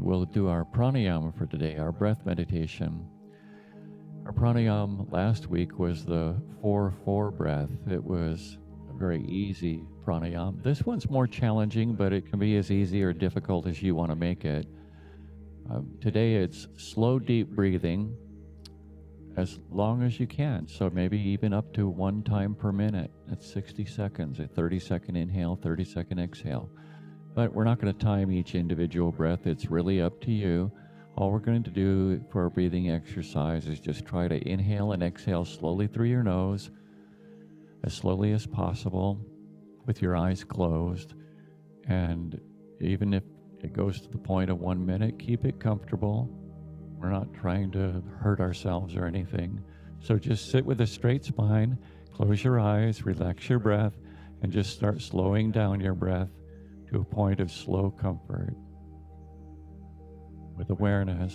we'll do our pranayama for today, our breath meditation. Our pranayama last week was the 4 4 breath. It was a very easy pranayama. This one's more challenging, but it can be as easy or difficult as you want to make it. Um, today it's slow, deep breathing as long as you can. So maybe even up to one time per minute. That's 60 seconds, a 30 second inhale, 30 second exhale. But we're not going to time each individual breath. It's really up to you. All we're going to do for our breathing exercise is just try to inhale and exhale slowly through your nose, as slowly as possible, with your eyes closed. And even if it goes to the point of one minute, keep it comfortable. We're not trying to hurt ourselves or anything. So just sit with a straight spine, close your eyes, relax your breath, and just start slowing down your breath to a point of slow comfort. With awareness,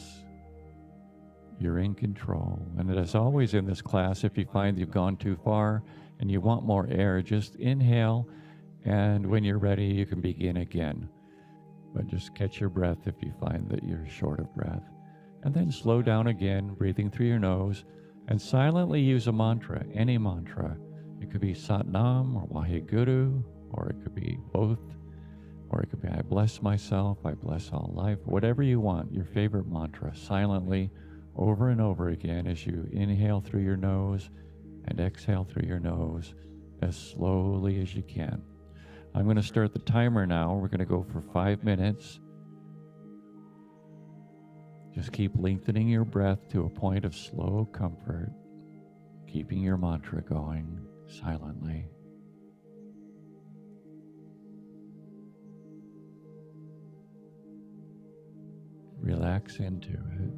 you're in control. And as always in this class, if you find you've gone too far and you want more air, just inhale. And when you're ready, you can begin again. But just catch your breath if you find that you're short of breath. And then slow down again, breathing through your nose, and silently use a mantra, any mantra. It could be Satnam or Waheguru, or it could be both or it could be, I bless myself, I bless all life, whatever you want, your favorite mantra, silently over and over again as you inhale through your nose and exhale through your nose as slowly as you can. I'm going to start the timer now. We're going to go for five minutes. Just keep lengthening your breath to a point of slow comfort, keeping your mantra going silently. Relax into it.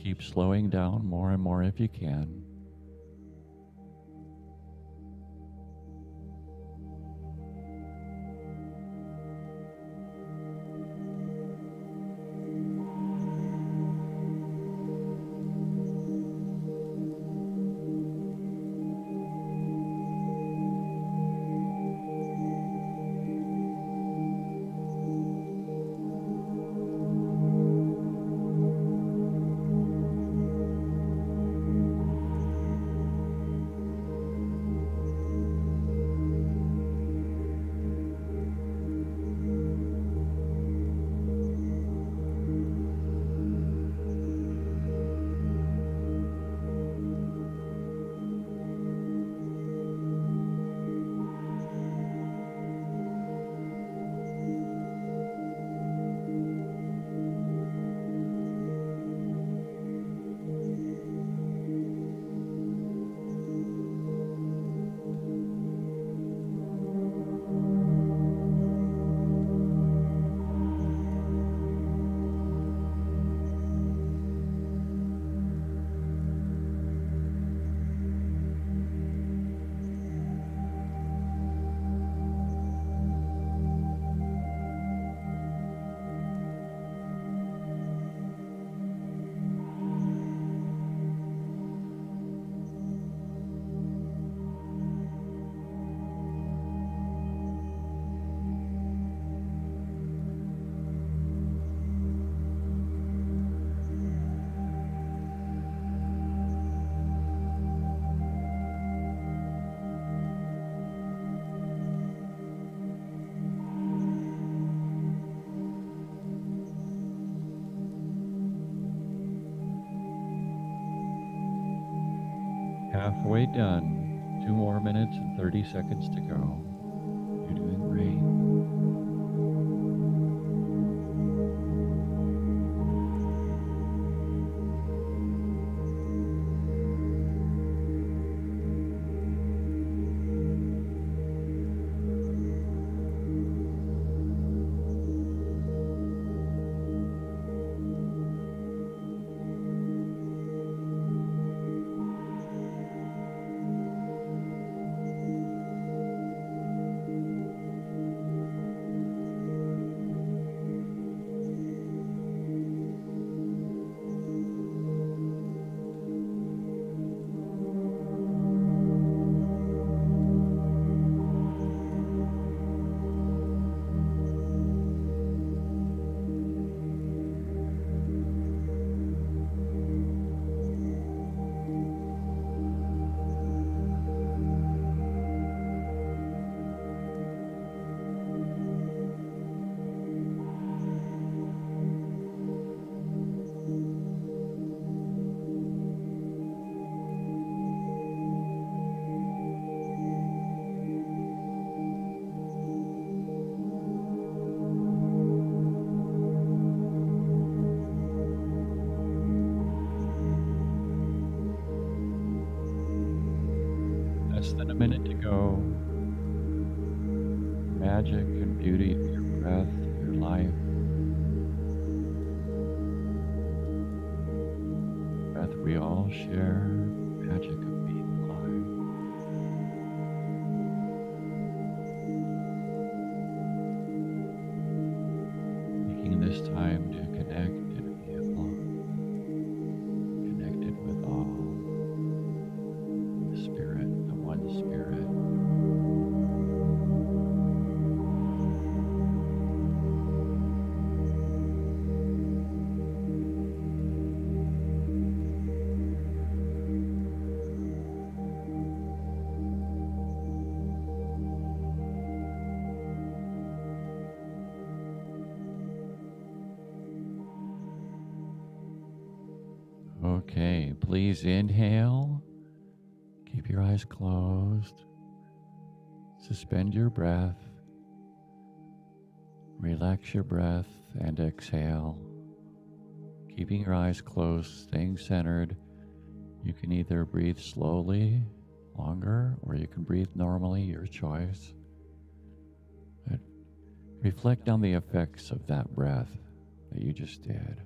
Keep slowing down more and more if you can. Halfway done. Two more minutes and 30 seconds to go. You're doing great. Less than a minute to go. Magic and beauty of your breath, your life. Breath we all share, magic of being Okay, please inhale. Keep your eyes closed. Suspend your breath. Relax your breath and exhale. Keeping your eyes closed, staying centered. You can either breathe slowly, longer, or you can breathe normally, your choice. But reflect on the effects of that breath that you just did.